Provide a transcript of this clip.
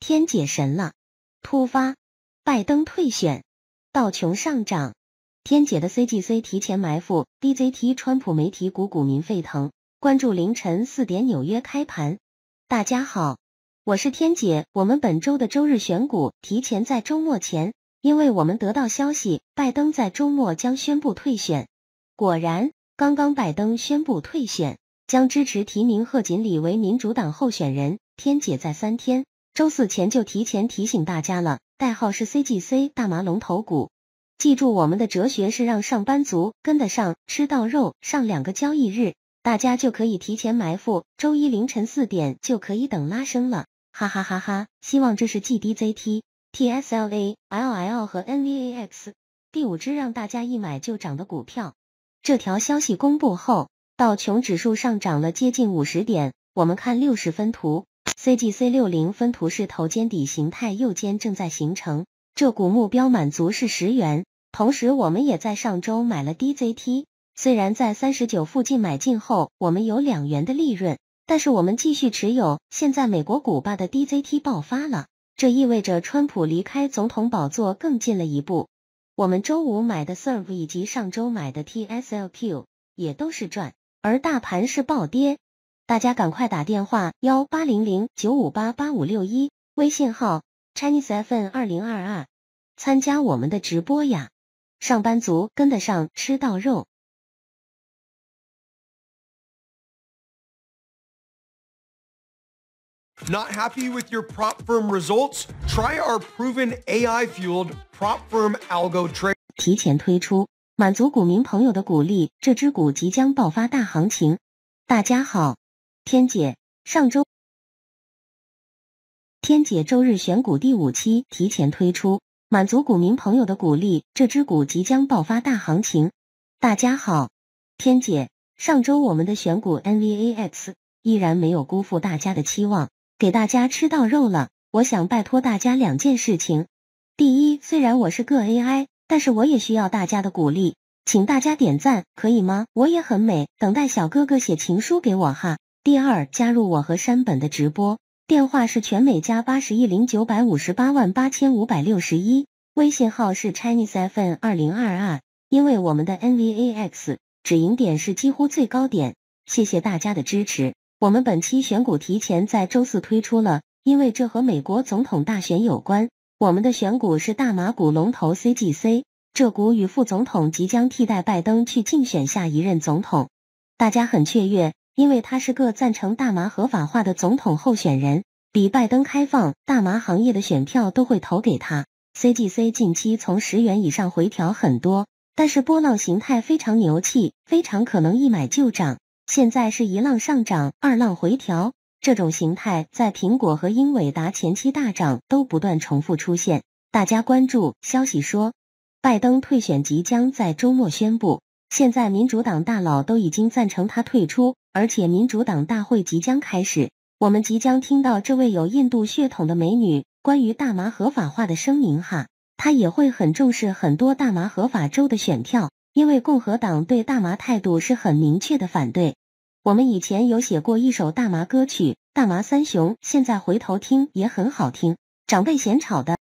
天姐神了！突发，拜登退选，道琼上涨，天姐的 CGC 提前埋伏，DZT 川普媒体股股民沸腾。关注凌晨四点纽约开盘。大家好，我是天姐。我们本周的周日选股提前在周末前，因为我们得到消息，拜登在周末将宣布退选。果然，刚刚拜登宣布退选，将支持提名贺锦丽为民主党候选人。天姐在三天。周四前就提前提醒大家了，代号是 CGC 大麻龙头股。记住，我们的哲学是让上班族跟得上，吃到肉。上两个交易日，大家就可以提前埋伏，周一凌晨四点就可以等拉升了，哈哈哈哈！希望这是 GDZT、TSLA、LL 和 NVAX 第五只让大家一买就涨的股票。这条消息公布后，道琼指数上涨了接近五十点。我们看六十分图。CGC 六零分图是头肩底形态，右肩正在形成，这股目标满足是十元。同时，我们也在上周买了 DZT，虽然在三十九附近买进后，我们有两元的利润，但是我们继续持有。现在美国股霸的 DZT 爆发了，这意味着川普离开总统宝座更近了一步。我们周五买的 Serve 以及上周买的 TSLQ 也都是赚，而大盘是暴跌。大家赶快打电话幺八零零九五八八五六一，微信号 chinesefn 二零二二，参加我们的直播呀！上班族跟得上，吃到肉。Not happy with your prop firm results? Try our proven AI-fueled prop firm algo trade. 提前推出，满足股民朋友的鼓励，这只股即将爆发大行情。大家好。天姐，上周天姐周日选股第五期提前推出，满足股民朋友的鼓励，这只股即将爆发大行情。大家好，天姐，上周我们的选股 NVAX 依然没有辜负大家的期望，给大家吃到肉了。我想拜托大家两件事情：第一，虽然我是个 AI，但是我也需要大家的鼓励，请大家点赞，可以吗？我也很美，等待小哥哥写情书给我哈。第二，加入我和山本的直播，电话是全美加八十亿零九百五十八万八千五百六十一，微信号是 Chinese FN 二零二二。因为我们的 NVAX 止盈点是几乎最高点，谢谢大家的支持。我们本期选股提前在周四推出了，因为这和美国总统大选有关。我们的选股是大马股龙头 CGC，这股与副总统即将替代拜登去竞选下一任总统，大家很雀跃。因为他是个赞成大麻合法化的总统候选人，比拜登开放大麻行业的选票都会投给他。CGC 近期从十元以上回调很多，但是波浪形态非常牛气，非常可能一买就涨。现在是一浪上涨，二浪回调，这种形态在苹果和英伟达前期大涨都不断重复出现。大家关注消息说，拜登退选即将在周末宣布，现在民主党大佬都已经赞成他退出。而且民主党大会即将开始，我们即将听到这位有印度血统的美女关于大麻合法化的声明哈。她也会很重视很多大麻合法州的选票，因为共和党对大麻态度是很明确的反对。我们以前有写过一首大麻歌曲《大麻三雄》，现在回头听也很好听。长辈嫌吵的，